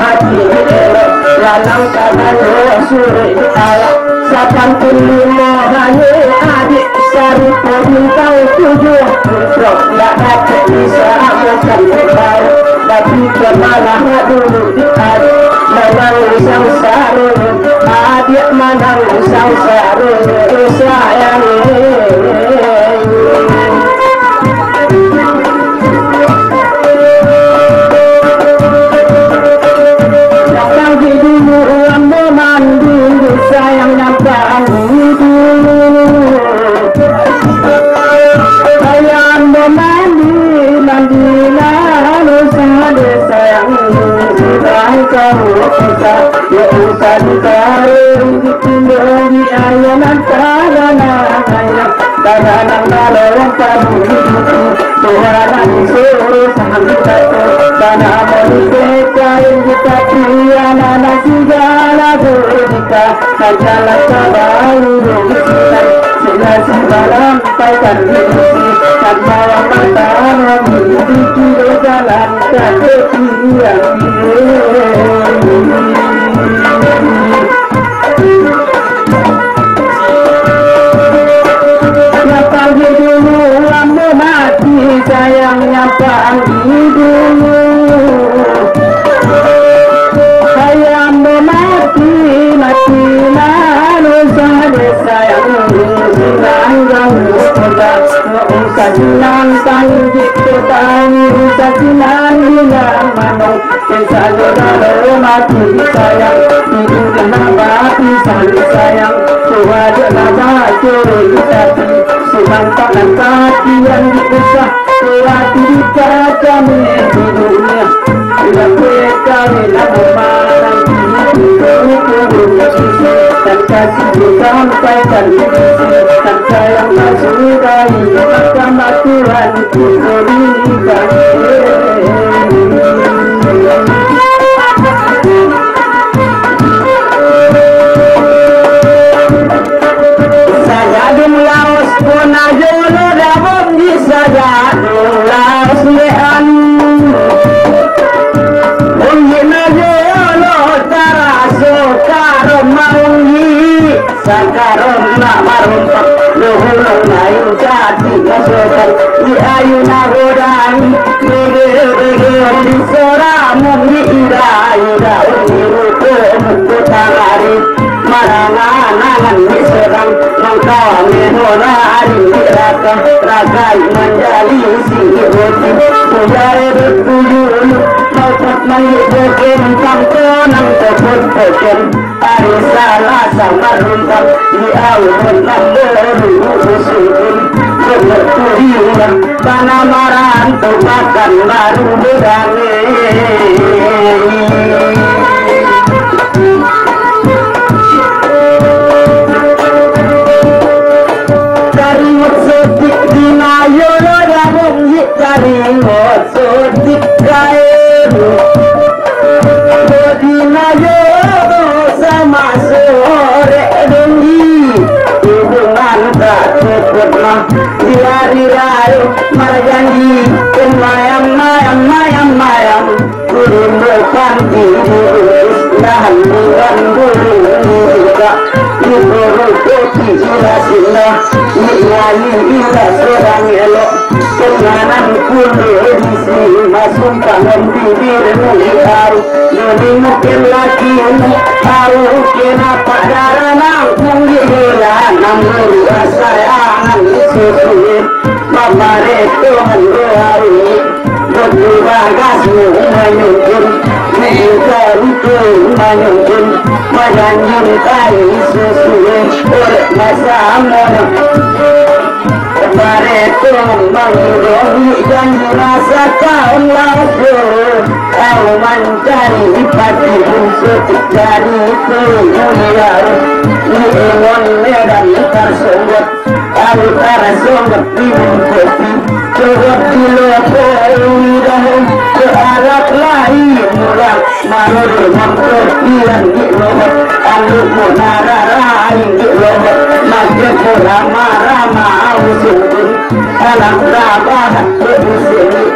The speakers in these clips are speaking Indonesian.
hati suri adik tujuh bisa dulu adik Menang samsara Adik menang samsara Sayang Ditindak di ayanan Karana ayam Karana nalong Kamu Tuhan suruh Sampai Karena menikah kita tiada segala berita Kajalah selalu berisikan Sila segala sampaikan diri Dan bawa mata memiliki jalan kaki yang Siapa dulu lama mati sayangnya pagi Sajinan sanjit tutani Sajinan hilang manong Kesajora roma kiri sayang Hidup kenapa pisang sayang Suwaja raja curug tadi Subang tangan kaki yang diusah Suwati di kaca menghidupnya Tidak kue kami namun malam Hidup kerumnya sisi Dan kasih disampaikan Dan sayang masukai Sama Tuhan ku berikan marun pak lo holo na yu jati na sokan ni ayu na godani bege bege ni sora mumni ira ira ni ruko mukko tagari marana nangan ni sokan mangka me hora ari raka raka manjali si roti pujare de tulul mau pat mai de kem kecil Ari sama runtah Di awal nambah rumah kesukin Sumber kuhilang Tanah marah Tempatkan baru berangin. Bismillah, Ni'yamin kita serang elok Kenangan kudu edisi Masuk tangan bibirmu Haru Nuni lagi ini Haru kena padara Nangkung di hilang Namun sayangan Susuin Mamare Tuhan Haru Berdua gasmu Menyukur Rasa kau laku Kau mencari medan Rama Rama Avusu Alam Rama Avusu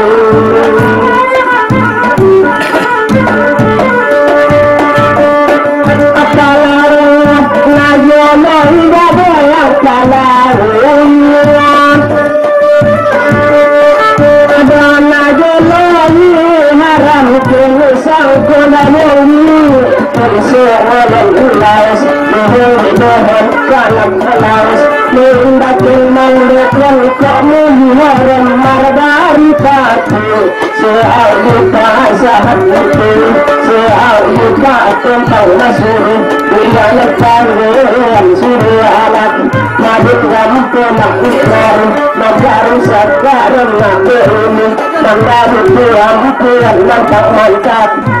كل يوم تنسى هذا الناس مهم مهم كلام خلاص من ذاك المولد والقوم ورم مرداري تاتي سأعود أزهرك سأعود أتم تنسر إلا يتعلم أنسر على ما بكرمك نحكر مجار سكر نحكر من ذاك المولد والقوم ورم مرداري تاتي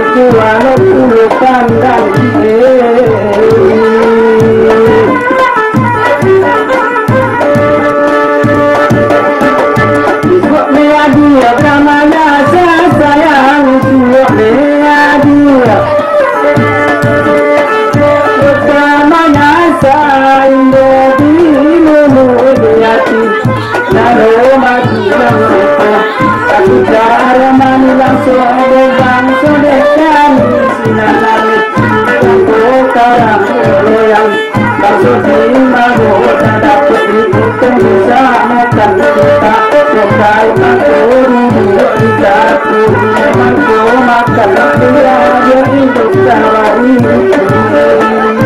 Tuhan, tuhan, tuhan, tuhan, tuhan, Untuk karang yang Maksudnya mago dapat dihitung bisa makan kita Sekali makuri bisa kuri Memang kau makan hidup ini